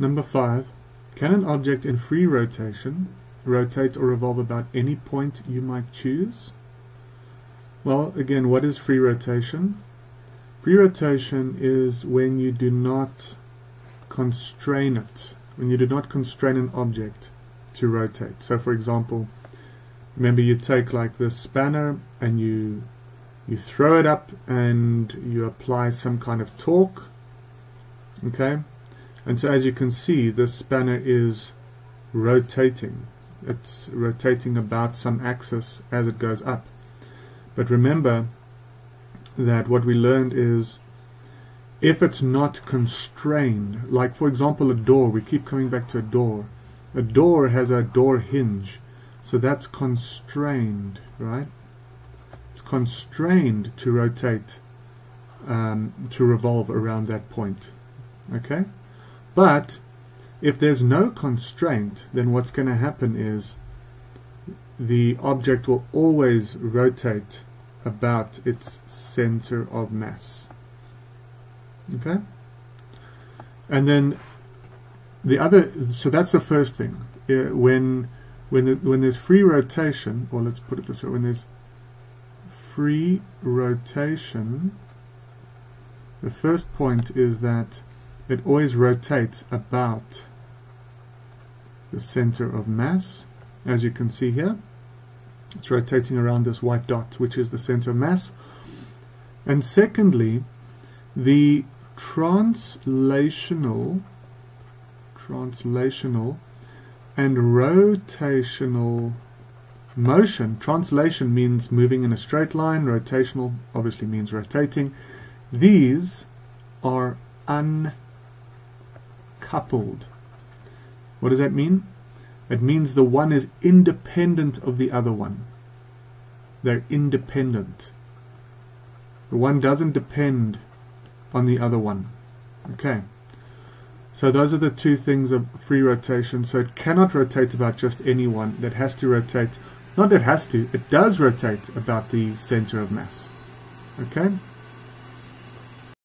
Number five, can an object in free rotation rotate or revolve about any point you might choose? Well, again, what is free rotation? Free rotation is when you do not constrain it, when you do not constrain an object to rotate. So for example, remember you take like this spanner and you you throw it up and you apply some kind of torque okay and so as you can see this spanner is rotating it's rotating about some axis as it goes up but remember that what we learned is if it's not constrained, like for example a door, we keep coming back to a door. A door has a door hinge, so that's constrained, right? It's constrained to rotate, um, to revolve around that point, okay? But if there's no constraint, then what's going to happen is the object will always rotate about its center of mass. Okay? And then the other, so that's the first thing. Uh, when when it, when there's free rotation, or let's put it this way, when there's free rotation, the first point is that it always rotates about the center of mass, as you can see here. It's rotating around this white dot, which is the center of mass. And secondly, the translational translational and rotational motion. Translation means moving in a straight line. Rotational obviously means rotating. These are uncoupled. What does that mean? It means the one is independent of the other one. They're independent. The one doesn't depend on the other one. Okay. So those are the two things of free rotation. So it cannot rotate about just any one. That has to rotate, not that it has to, it does rotate about the center of mass. Okay.